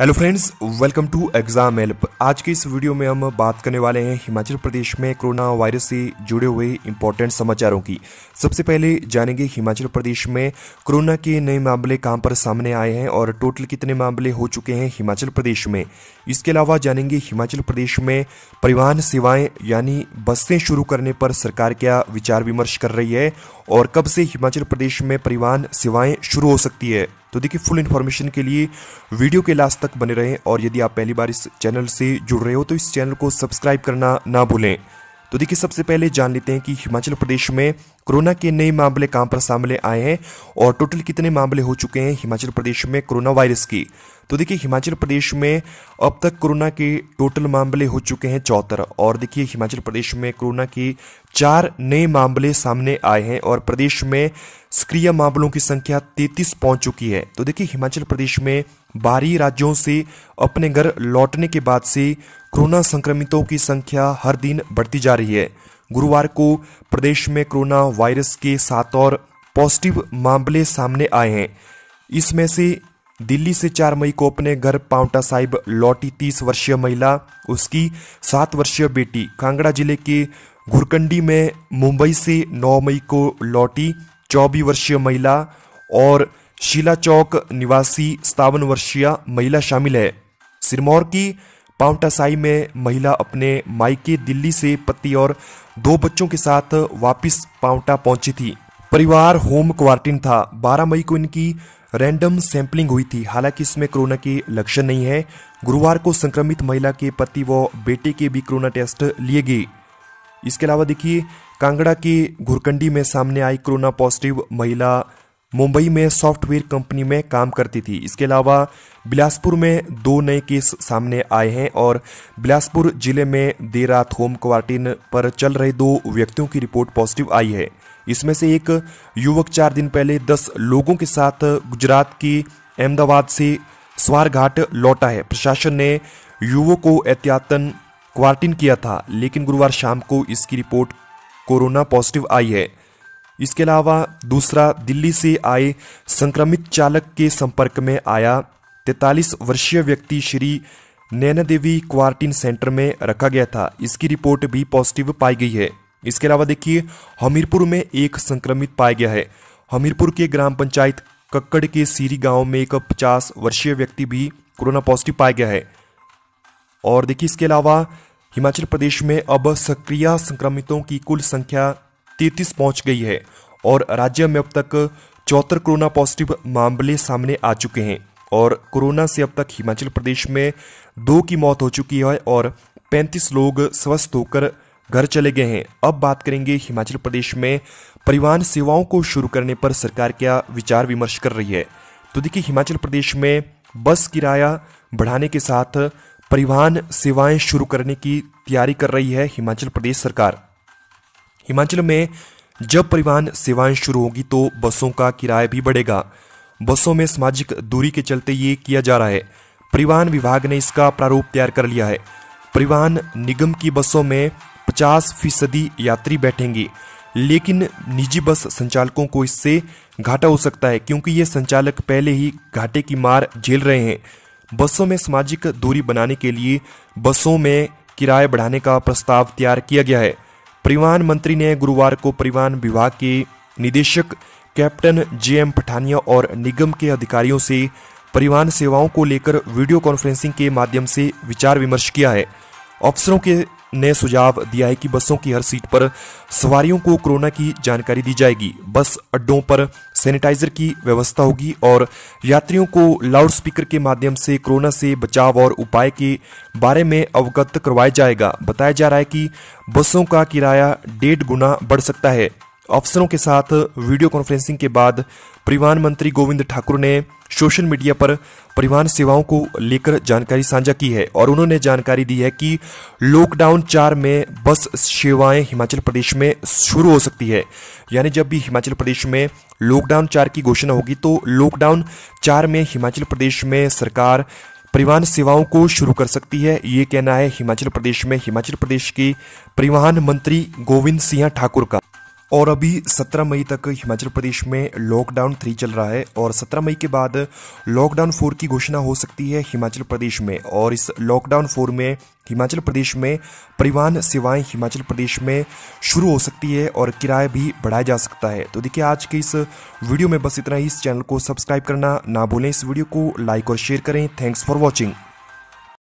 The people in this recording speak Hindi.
Hello friends welcome to exam help आज के इस वीडियो में हम बात करने वाले हैं हिमाचल प्रदेश में कोरोना वायरस से जुड़े हुए इम्पोर्टेंट समाचारों की। सबसे पहले जानेंगे हिमाचल प्रदेश में कोरोना के नए मामले कहाँ पर सामने आए हैं और टोटल कितने मामले हो चुके हैं हिमाचल प्रदेश में। इसके अलावा जानेंगे हिमाचल प्रदेश में परिवहन सेवाएँ यानी बसें शुरू करने पर सरकार क्या विचार विमर्श कर रही है और कब से हिमाचल प्रदेश में परिवहन सेवाएँ शुरू हो सकती है। तो देखिए फुल इन्फॉर्मेशन के लिए वीडियो के लास्ट तक बने रहें और यदि आप पहली बार इस चैनल से जुड़ रहे हो तो इस चैनल को सब्सक्राइब करना ना भूलें। तो देखिए, सबसे पहले जान लेते हैं कि हिमाचल प्रदेश में कोरोना के नए मामले कहाँ पर सामने आए हैं और टोटल कितने मामले हो चुके हैं हिमाचल प्रदेश में कोरोना वायरस की। तो देखिए, हिमाचल प्रदेश में अब तक कोरोना के टोटल मामले हो चुके हैं चौहत्तर। और देखिए, हिमाचल प्रदेश में कोरोना के चार नए मामले सामने आए हैं और प्रदेश में सक्रिय मामलों की संख्या तैतीस पहुँच चुकी है। तो देखिए, हिमाचल प्रदेश में बाहरी राज्यों से अपने घर लौटने के बाद से कोरोना संक्रमितों की संख्या हर दिन बढ़ती जा रही है। गुरुवार को प्रदेश में कोरोना वायरस के सात और पॉजिटिव मामले सामने आए हैं। इसमें से दिल्ली से चार मई को अपने घर पाउंटा साहिब लौटी तीस वर्षीय महिला, उसकी सात वर्षीय बेटी कांगड़ा ज़िले के घुरकंडी में मुंबई से नौ मई को लौटी चौबीस वर्षीय महिला और शीला चौक निवासी सतावन वर्षीय महिला शामिल है। सिरमौर की पाउंटा साई में महिला अपने मायके दिल्ली से पति और दो बच्चों के साथ वापस पाउंटा पहुँची थी। परिवार होम क्वारंटीन था। 12 मई को इनकी रैंडम सैंपलिंग हुई थी। हालाँकि इसमें कोरोना के लक्षण नहीं है। गुरुवार को संक्रमित महिला के पति व बेटे के भी कोरोना टेस्ट लिए गए। इसके अलावा देखिए, कांगड़ा के घुरकंडी में सामने आई कोरोना पॉजिटिव महिला मुंबई में सॉफ्टवेयर कंपनी में काम करती थी। इसके अलावा बिलासपुर में दो नए केस सामने आए हैं और बिलासपुर ज़िले में देर रात होम क्वारंटीन पर चल रहे दो व्यक्तियों की रिपोर्ट पॉजिटिव आई है। इसमें से एक युवक चार दिन पहले दस लोगों के साथ गुजरात की अहमदाबाद से स्वारघाट लौटा है। प्रशासन ने युवक को एहतियातन क्वारंटीन किया था, लेकिन गुरुवार शाम को इसकी रिपोर्ट कोरोना पॉजिटिव आई है। इसके अलावा दूसरा दिल्ली से आए संक्रमित चालक के संपर्क में आया तैतालीस वर्षीय व्यक्ति श्री नैना देवी क्वारंटीन सेंटर में रखा गया था। इसकी रिपोर्ट भी पॉजिटिव पाई गई है। इसके अलावा देखिए, हमीरपुर में एक संक्रमित पाया गया है। हमीरपुर के ग्राम पंचायत कक्कड़ के सीरी गाँव में एक पचास वर्षीय व्यक्ति भी कोरोना पॉजिटिव पाया गया है। और देखिए, इसके अलावा हिमाचल प्रदेश में अब सक्रिय संक्रमितों की कुल संख्या तैतीस पहुँच गई है और राज्य में अब तक चौहत्तर कोरोना पॉजिटिव मामले सामने आ चुके हैं। और कोरोना से अब तक हिमाचल प्रदेश में दो की मौत हो चुकी है और 35 लोग स्वस्थ होकर घर चले गए हैं। अब बात करेंगे हिमाचल प्रदेश में परिवहन सेवाओं को शुरू करने पर सरकार क्या विचार विमर्श कर रही है? तो देखिए, हिमाचल प्रदेश में बस किराया बढ़ाने के साथ परिवहन सेवाएँ शुरू करने की तैयारी कर रही है हिमाचल प्रदेश सरकार। हिमाचल में जब परिवहन सेवाएँ शुरू होगी तो बसों का किराया भी बढ़ेगा। बसों में सामाजिक दूरी के चलते ये किया जा रहा है। परिवहन विभाग ने इसका प्रारूप तैयार कर लिया है। परिवहन निगम की बसों में 50 फ़ीसदी यात्री बैठेंगे। लेकिन निजी बस संचालकों को इससे घाटा हो सकता है, क्योंकि ये संचालक पहले ही घाटे की मार झेल रहे हैं। बसों में सामाजिक दूरी बनाने के लिए बसों में किराए बढ़ाने का प्रस्ताव तैयार किया गया है। परिवहन मंत्री ने गुरुवार को परिवहन विभाग के निदेशक, कैप्टन जे एम पठानिया और निगम के अधिकारियों से परिवहन सेवाओं को लेकर वीडियो कॉन्फ्रेंसिंग के माध्यम से विचार विमर्श किया है। अफसरों के ने सुझाव दिया है कि बसों की हर सीट पर सवारियों को कोरोना की जानकारी दी जाएगी। बस अड्डों पर सैनिटाइजर की व्यवस्था होगी और यात्रियों को लाउड स्पीकर के माध्यम से कोरोना से बचाव और उपाय के बारे में अवगत करवाया जाएगा। बताया जा रहा है कि बसों का किराया डेढ़ गुना बढ़ सकता है। अफसरों के साथ वीडियो कॉन्फ्रेंसिंग के बाद परिवहन मंत्री गोविंद ठाकुर ने सोशल मीडिया पर परिवहन सेवाओं को लेकर जानकारी साझा की है और उन्होंने जानकारी दी है कि लॉकडाउन चार में बस सेवाएँ हिमाचल प्रदेश में शुरू हो सकती है। यानी जब भी हिमाचल प्रदेश में लॉकडाउन चार की घोषणा होगी तो लॉकडाउन चार में हिमाचल प्रदेश में सरकार परिवहन सेवाओं को शुरू कर सकती है। ये कहना है, हिमाचल प्रदेश में हिमाचल प्रदेश के परिवहन मंत्री गोविंद सिंह ठाकुर का। और अभी 17 मई तक हिमाचल प्रदेश में लॉकडाउन थ्री चल रहा है और 17 मई के बाद लॉकडाउन फोर की घोषणा हो सकती है हिमाचल प्रदेश में। और इस लॉकडाउन फोर में हिमाचल प्रदेश में परिवहन सेवाएँ हिमाचल प्रदेश में शुरू हो सकती है और किराया भी बढ़ाया जा सकता है। तो देखिए, आज के इस वीडियो में बस इतना ही। इस चैनल को सब्सक्राइब करना ना भूलें। इस वीडियो को लाइक और शेयर करें। Thanks for watching